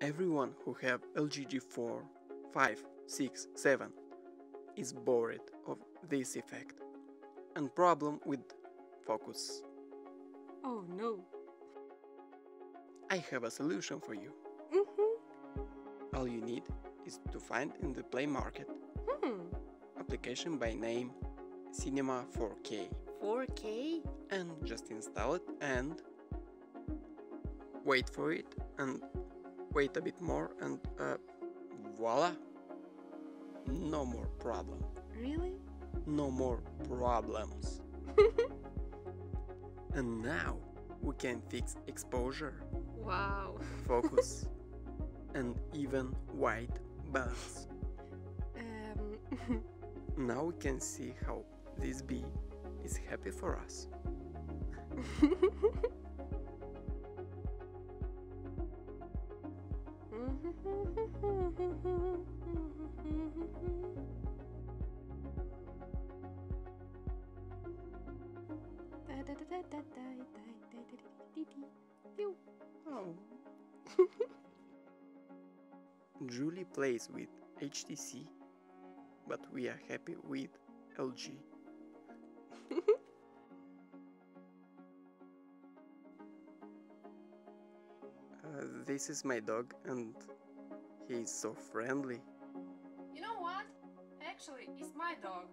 Everyone who have LGG4, 5, 6, 7 is bored of this effect and problem with focus. Oh no. I have a solution for you. Mm-hmm. All you need is to find in the Play Market Hmm. application by name Cinema 4K 4K? and just install it and wait for it and wait a bit more and uh, voila. No more problem Really? no more problems. And now we can fix exposure Wow. focus and even white balance. Um, now we can see how this bee is happy for us Julie plays with HTC, but we are happy with LG. uh, this is my dog, and he is so friendly. You know what? Actually, it's my dog.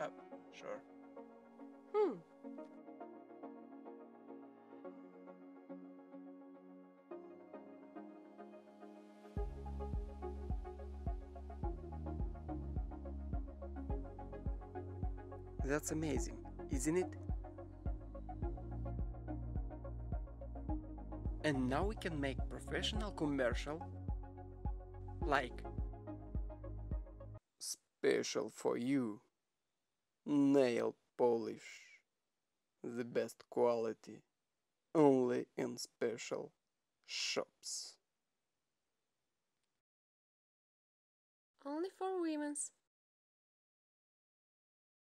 Uh, sure. Hmm. That's amazing, isn't it? And now we can make professional commercial like special for you nail polish the best quality only in special shops Only for women's.